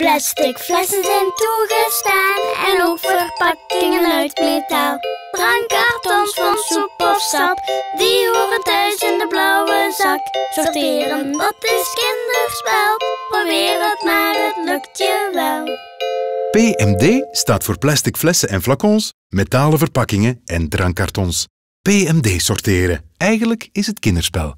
Plastic flessen zijn toegestaan en ook verpakkingen uit metaal. Drankkartons van soep of sap, die horen thuis in de blauwe zak. Sorteren, dat is kinderspel, probeer het maar, het lukt je wel. PMD staat voor plastic flessen en flacons, metalen verpakkingen en drankkartons. PMD sorteren. Eigenlijk is het kinderspel.